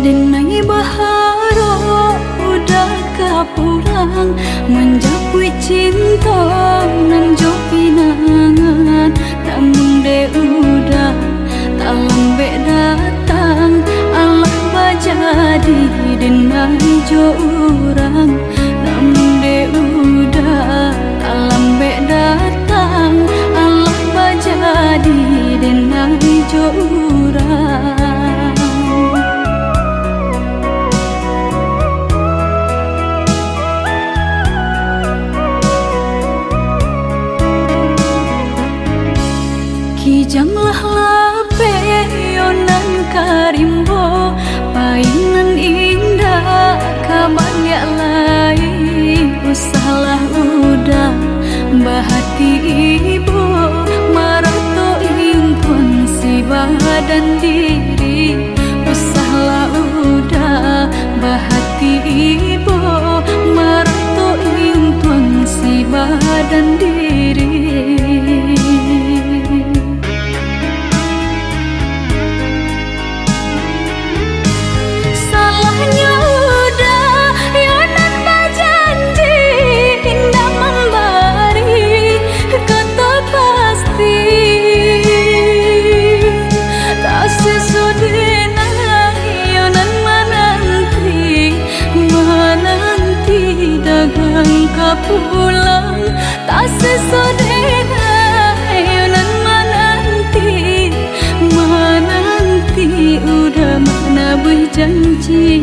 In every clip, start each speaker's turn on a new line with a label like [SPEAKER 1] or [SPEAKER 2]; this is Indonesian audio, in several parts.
[SPEAKER 1] denai baharo udah kapurang menjapui cinta nan jo pinangan tamung de udah tak
[SPEAKER 2] lambe datang Allah bajadi denai jo urang Usahlah udah bahati ibu Marato impun si badan diri. Usahlah udah bahati ibu Marato impun si badan diri bụi trắng chi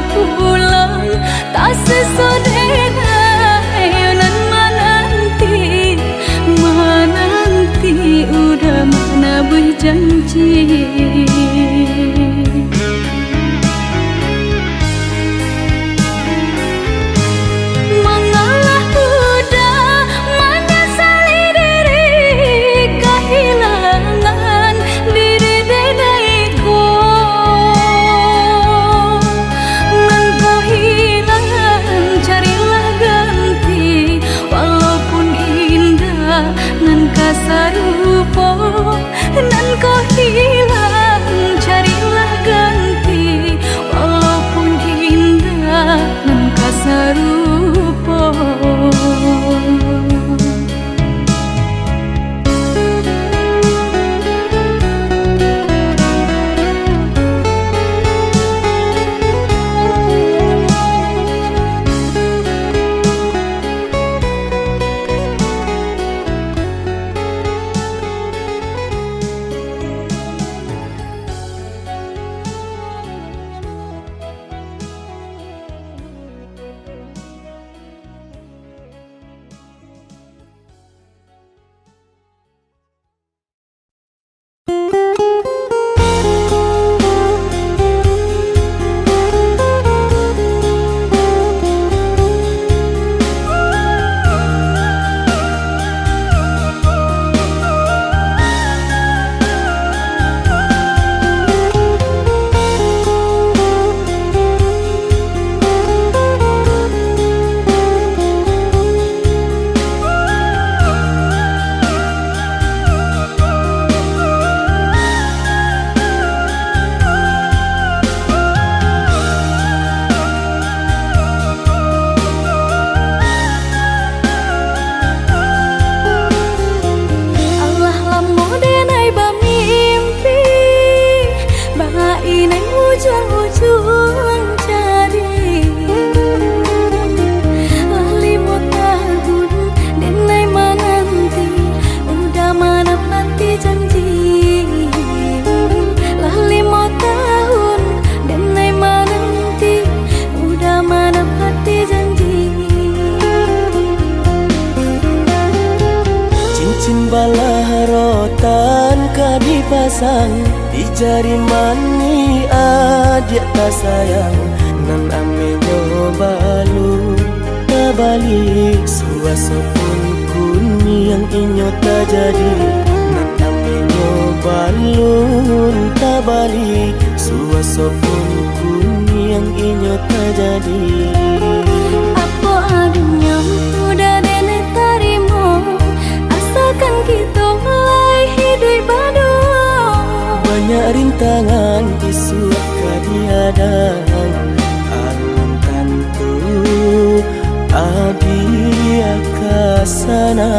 [SPEAKER 2] là phụ lăng ta sẽ xót hết ai lần mà nắng tì mà nắng tì u đà mà na
[SPEAKER 1] bơi chi. Jari mani adik tak sayang Nan amenyo balu Tabali suasa pun kuni yang inyo tak jadi. Nan amenyo balu Tabali suasa pun kuni yang inyo tak jadi Banyak rintangan isu kadiadang Alun tentu adi akasana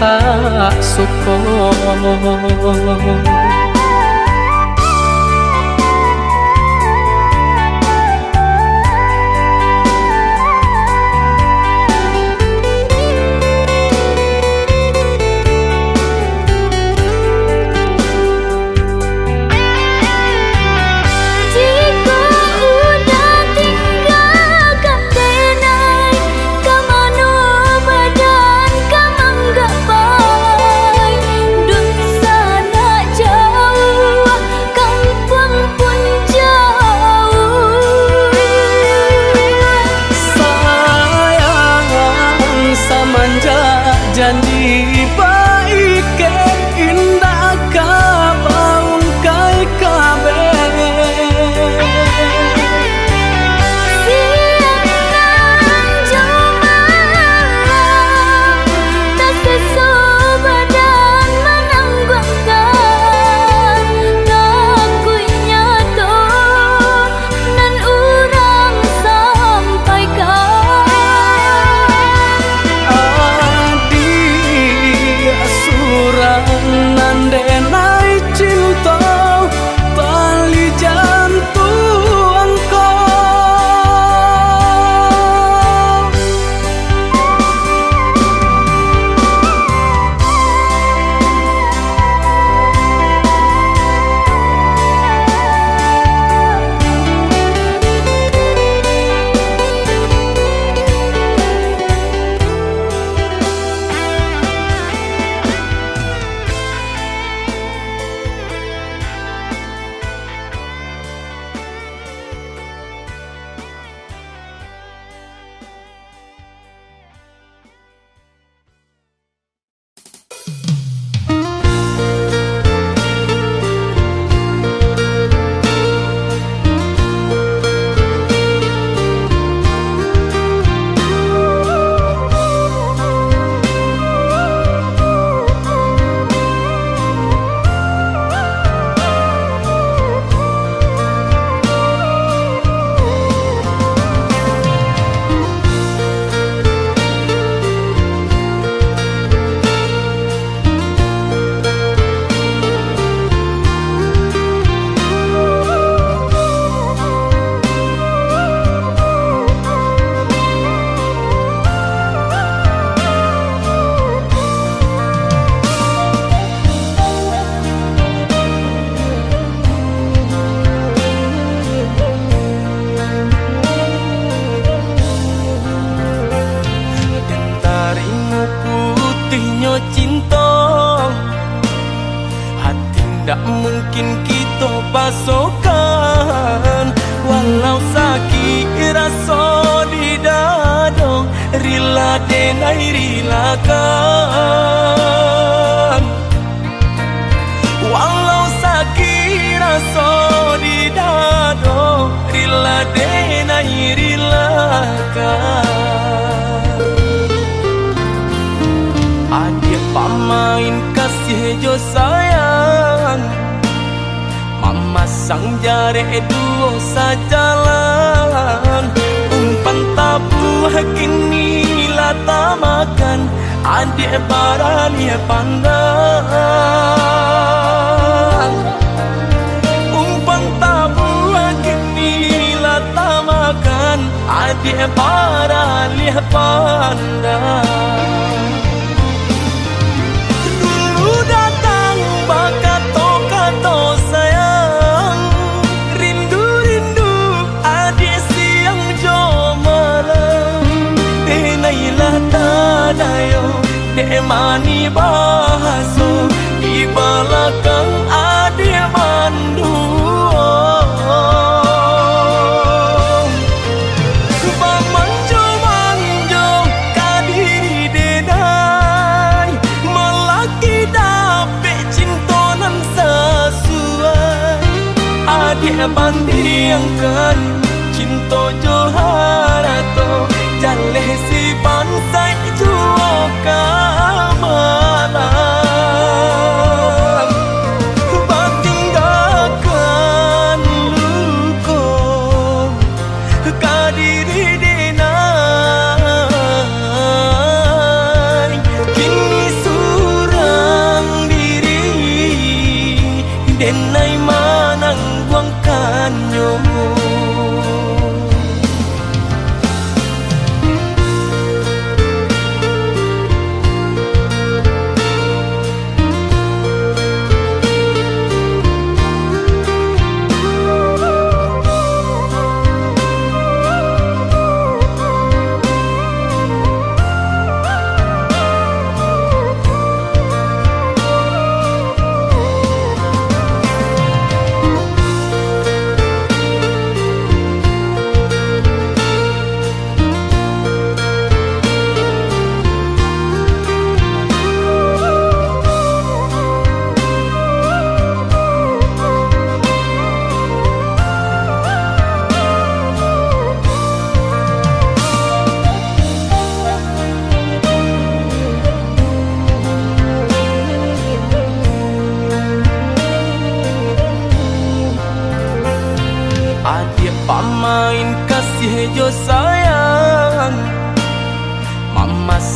[SPEAKER 1] xa sụp cô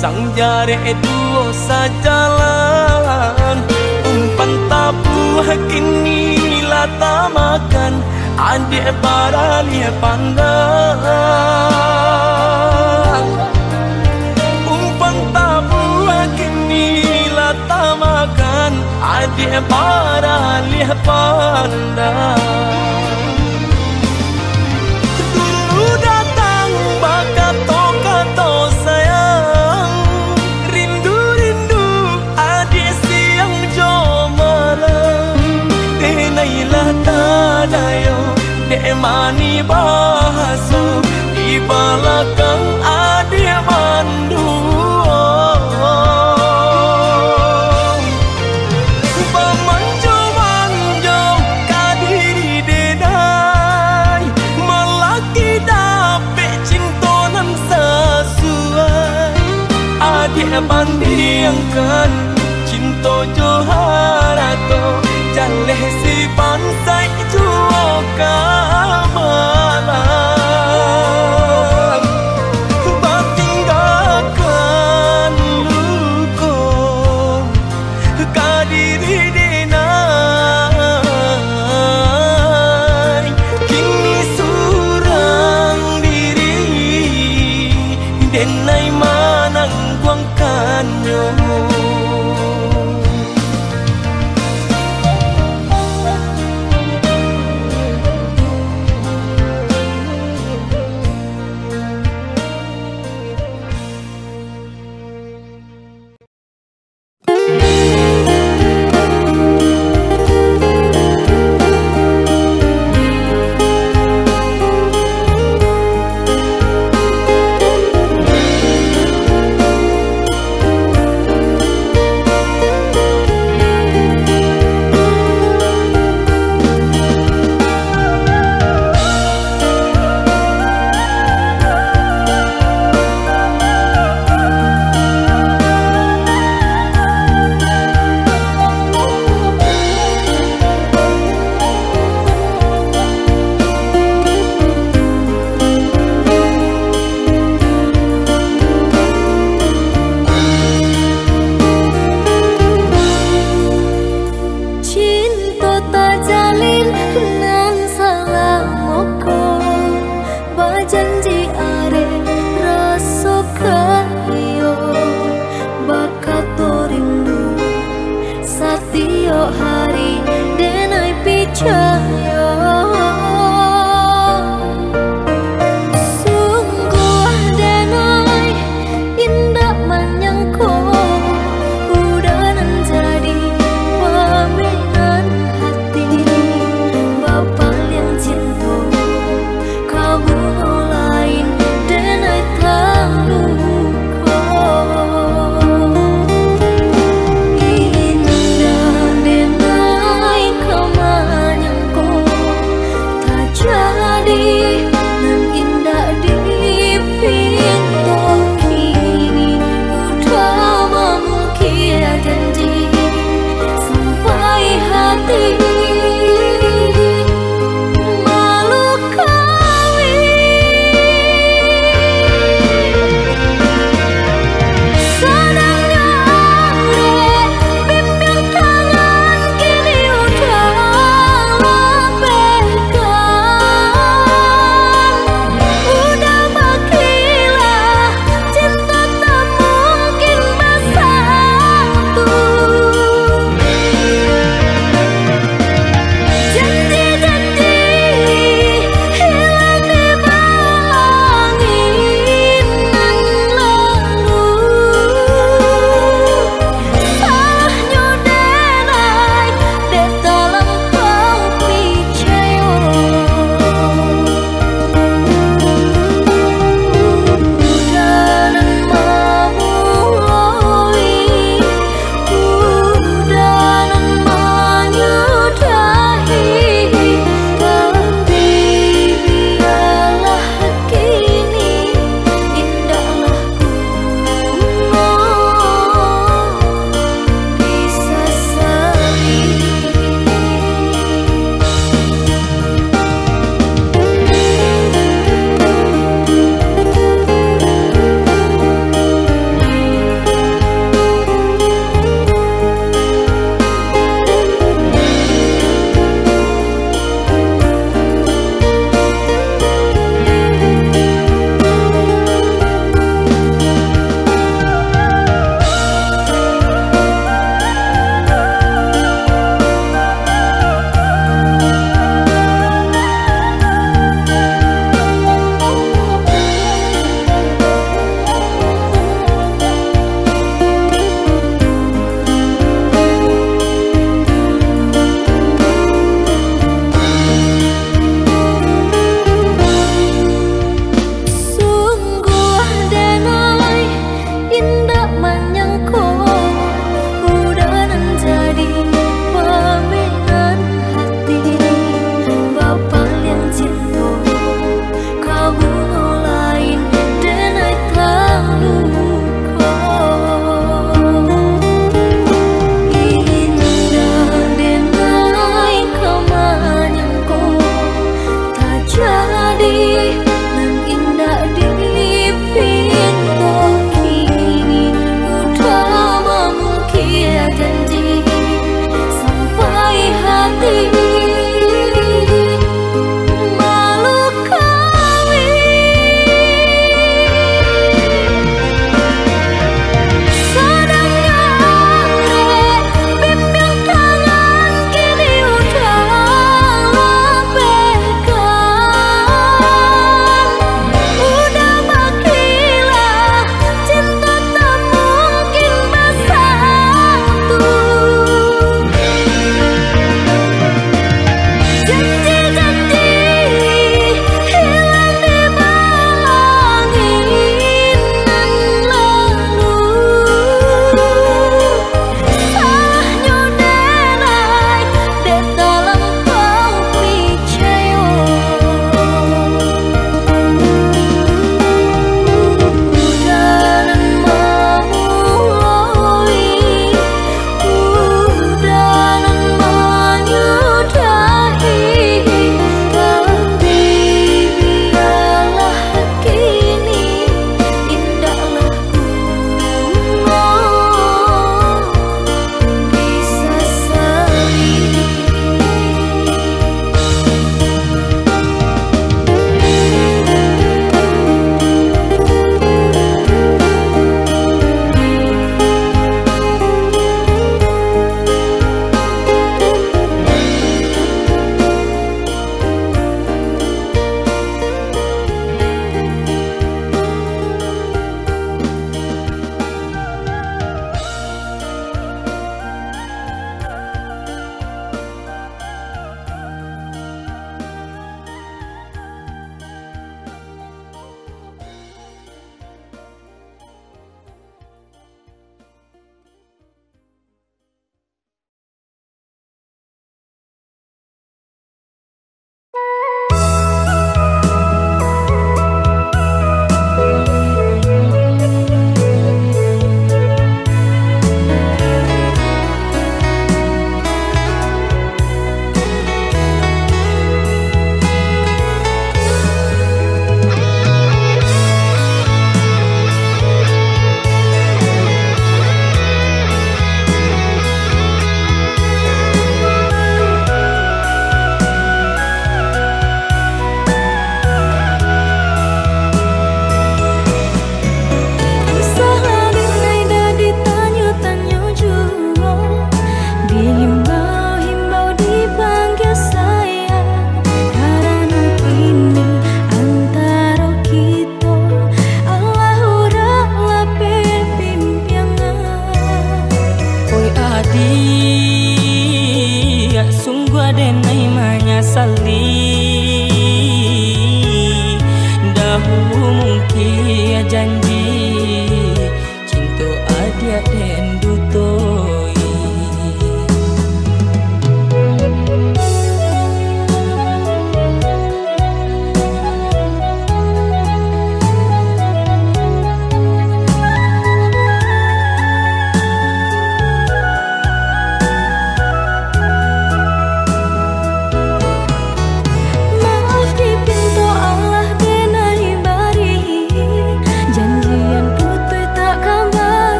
[SPEAKER 1] Sang jare duo sajalan Umpan tabu kini lata makan. Adik baralia pandang Umpan tabu kini lata makan. Adik baralia pandang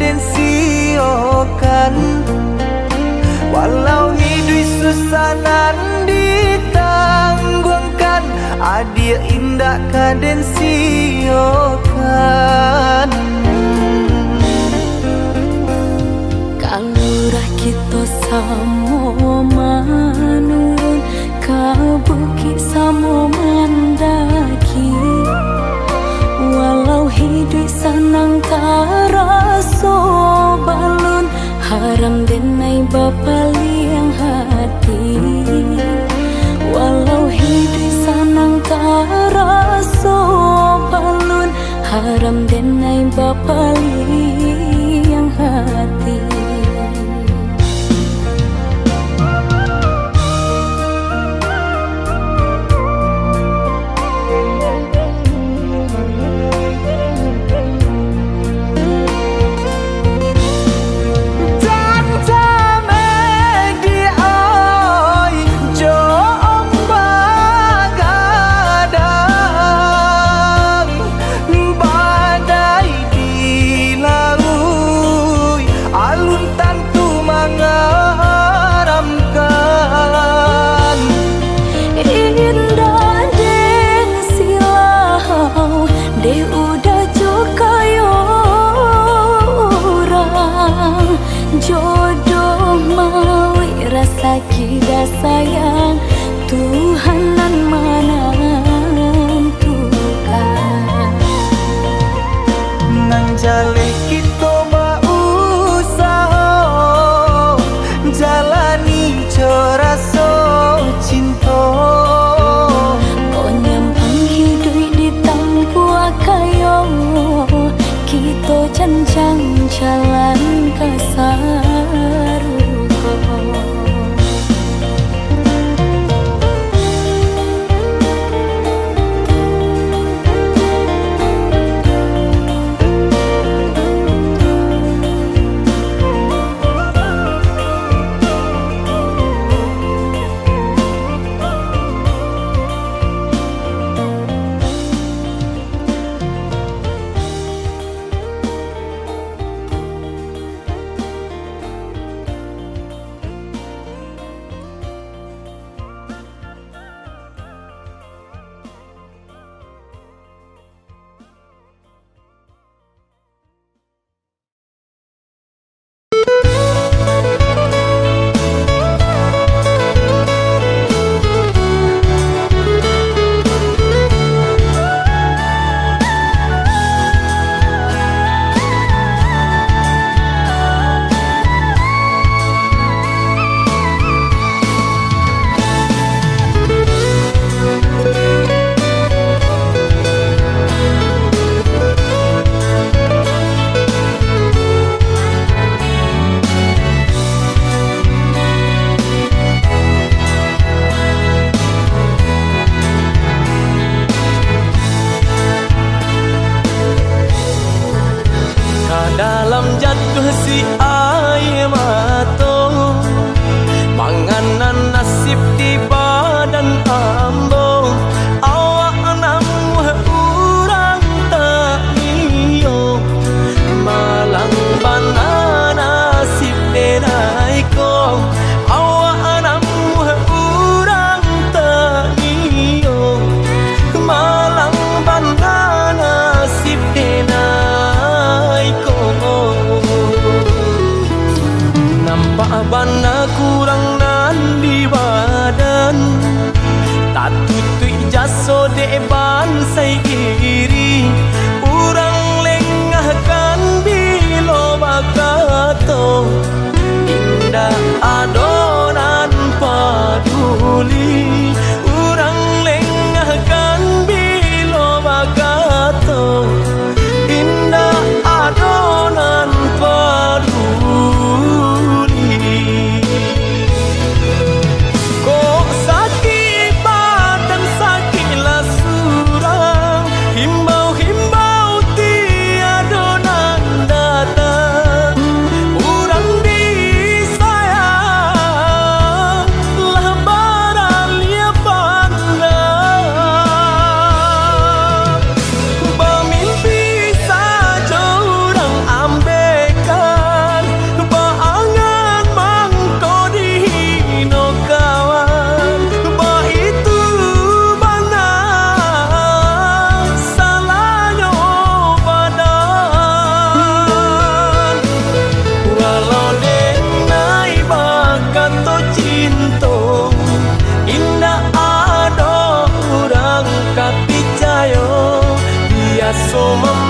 [SPEAKER 1] den
[SPEAKER 3] siokan Walau susah susanan ditanggungkan Adia indah kaden siokan Kalurah kita
[SPEAKER 2] sama menurun kabuki sama Bapali yang hati. Walau hidup sanang terasa balun Haram denai
[SPEAKER 3] Bapak that's all my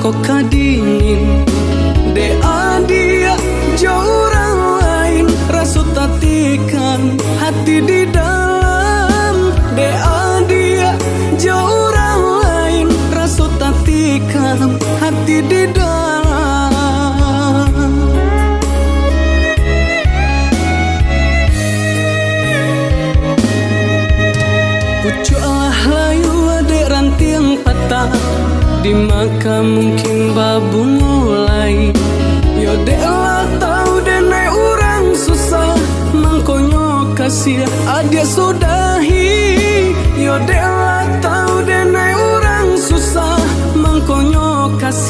[SPEAKER 2] yako kadiri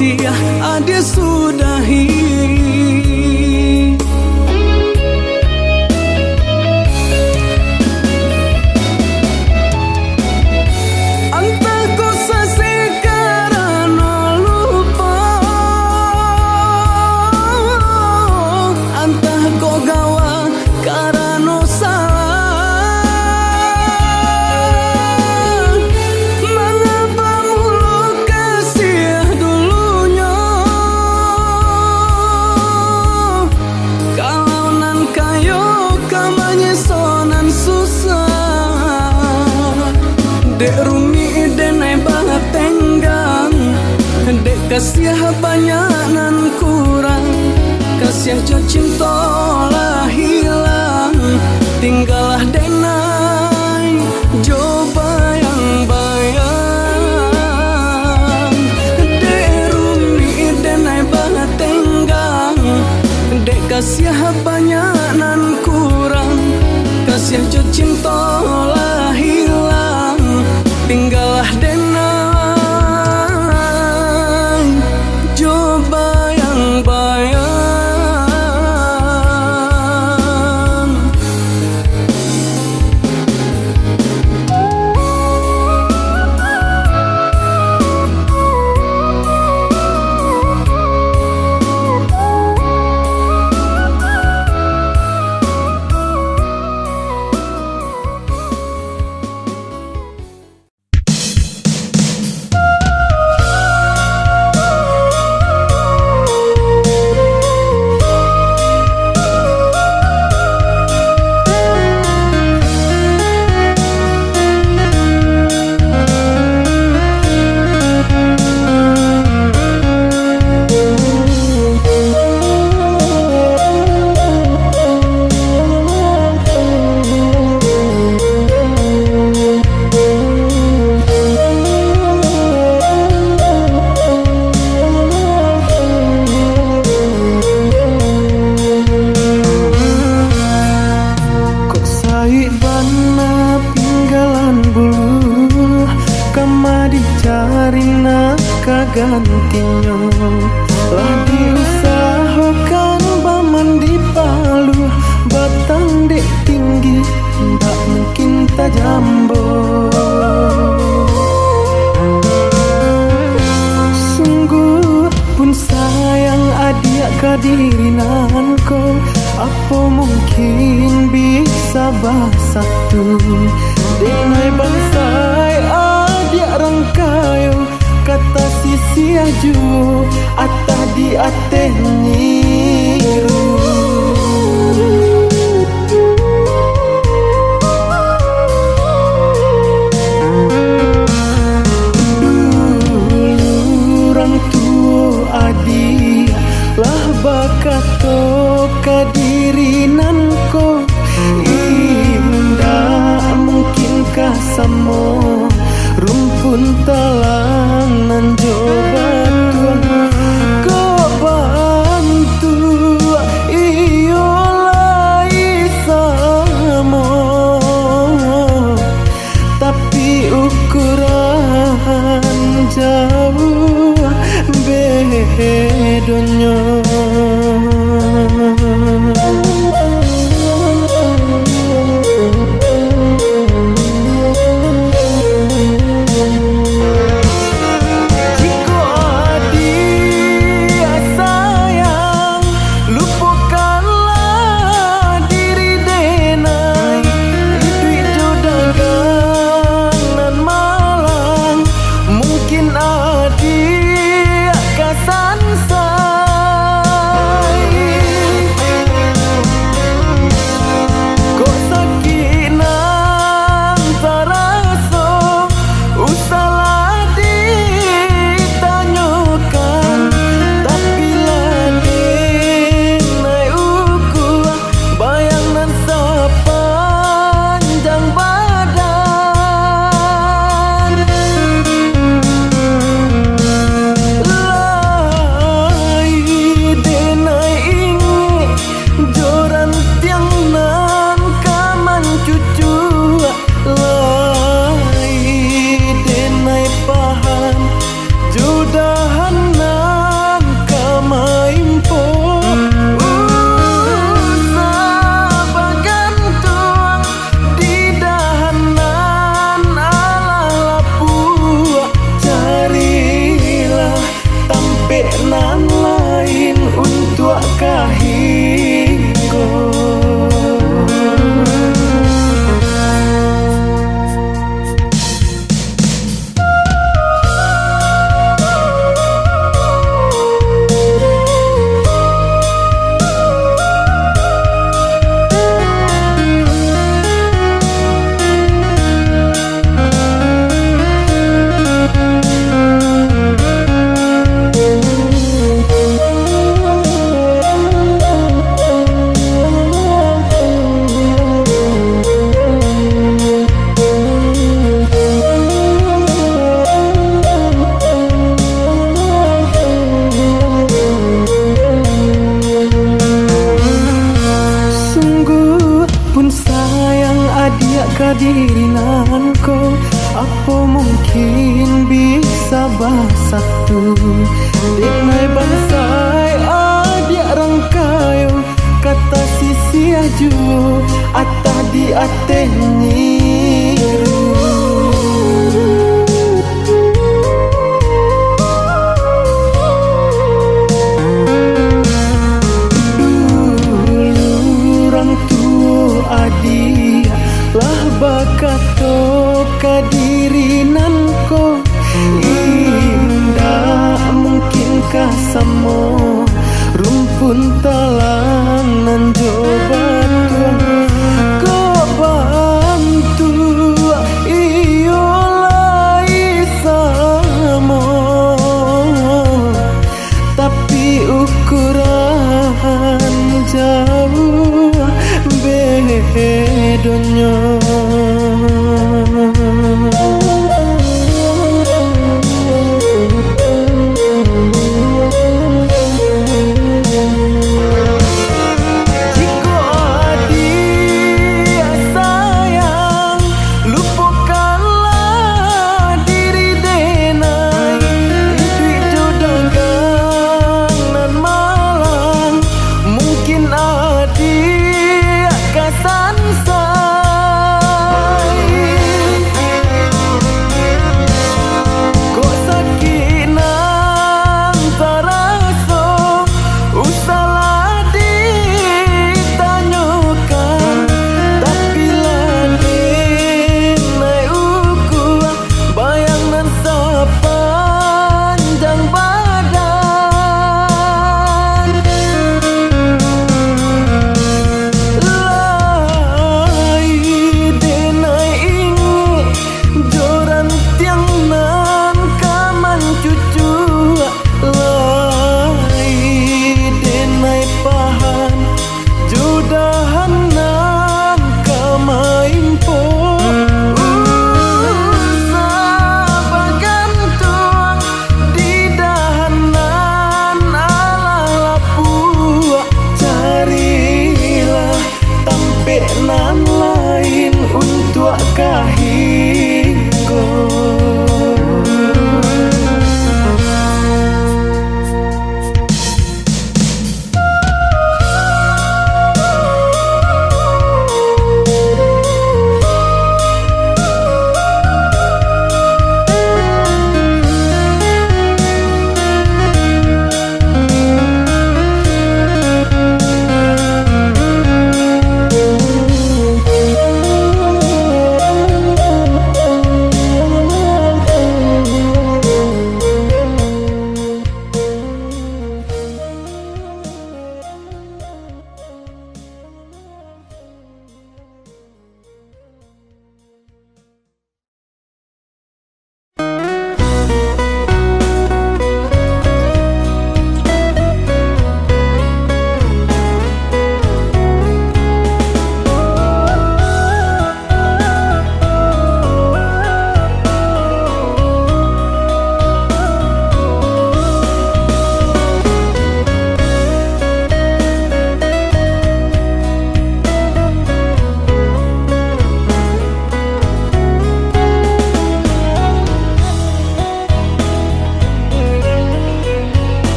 [SPEAKER 2] decía Kasih
[SPEAKER 3] banyak nan kurang
[SPEAKER 4] Kasih cacing tolah hilang. Tinggallah denai Coba yang bayang Derumi denai banget tenggang Dek kasih banyak nan kurang Kasih cacing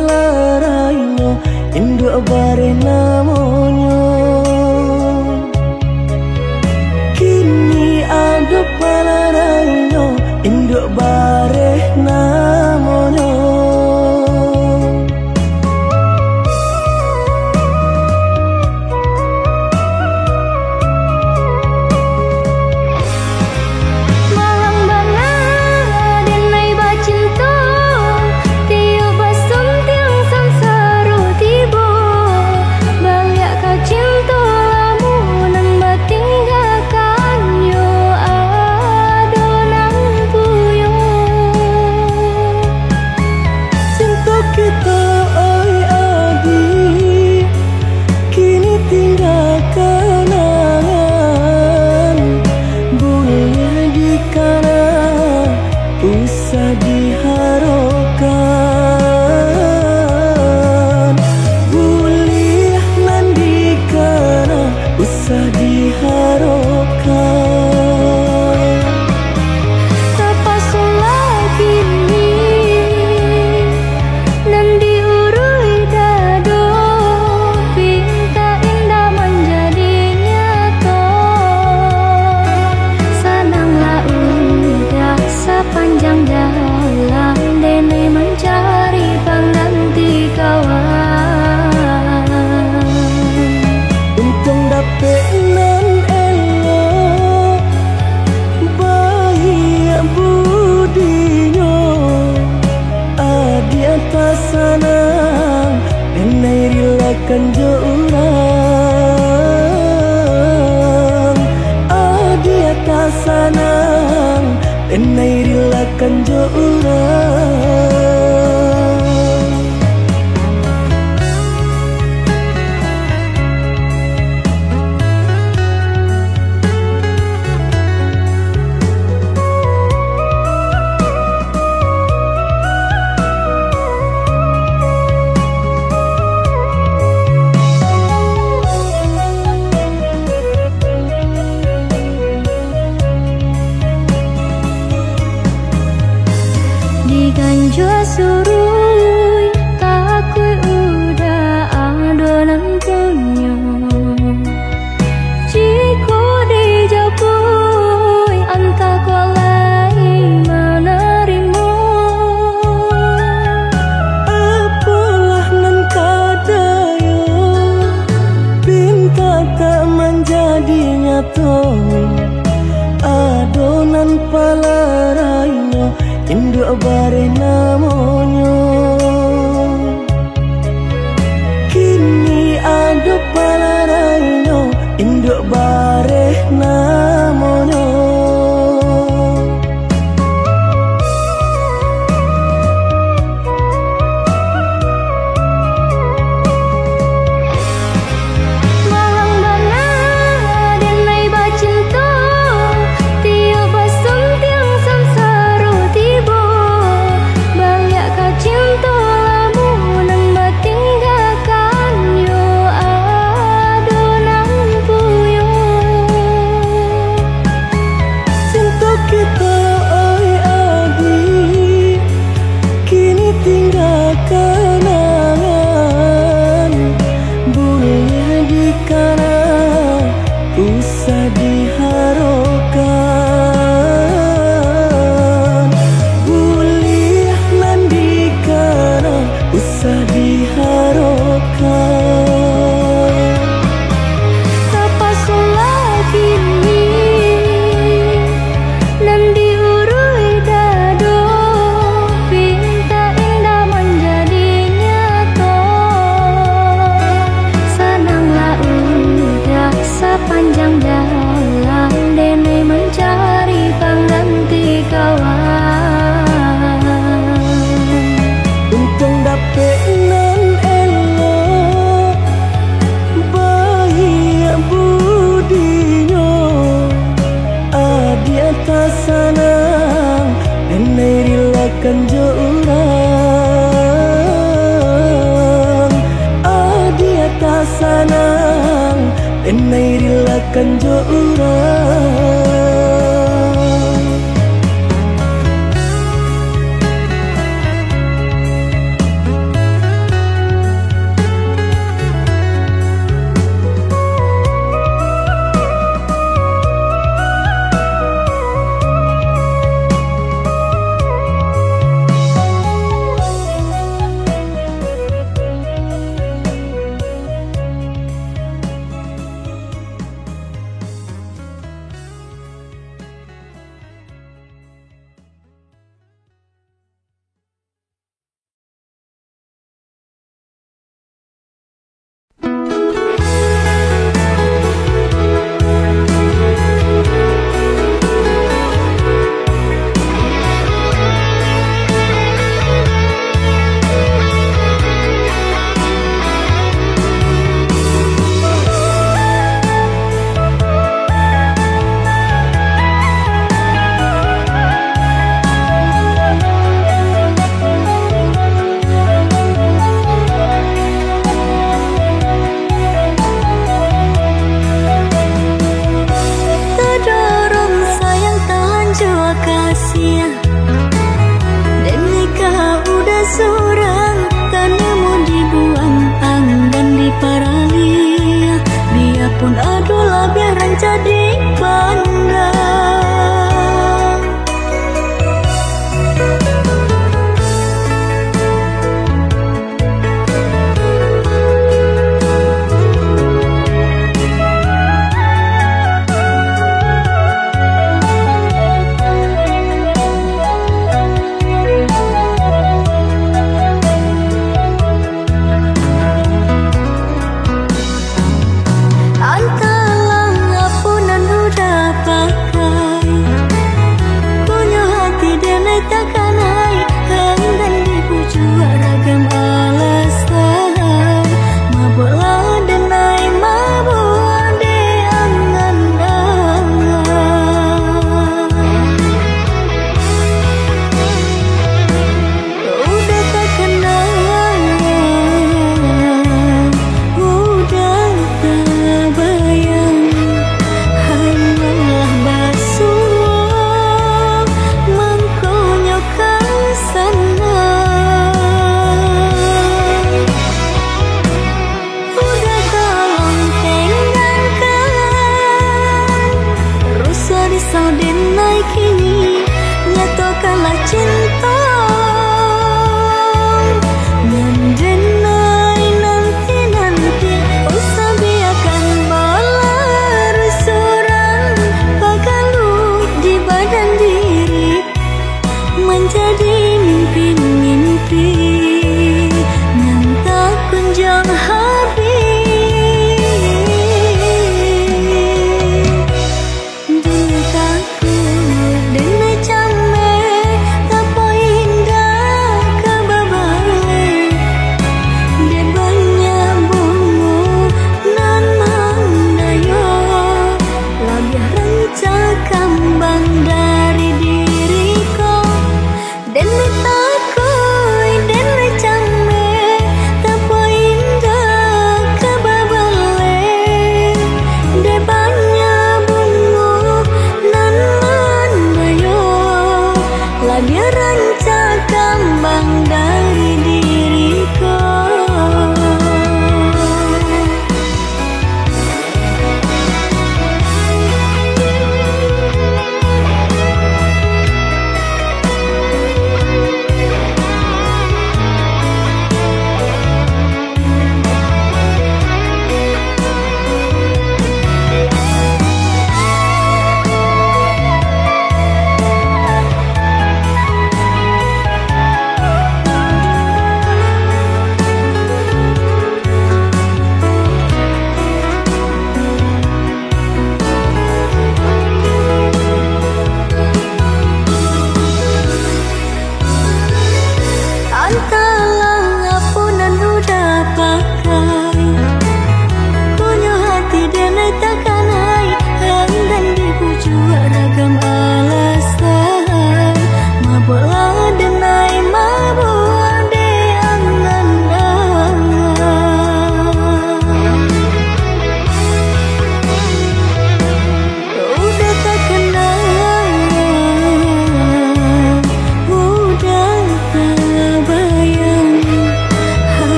[SPEAKER 4] la la la yo
[SPEAKER 2] indua barena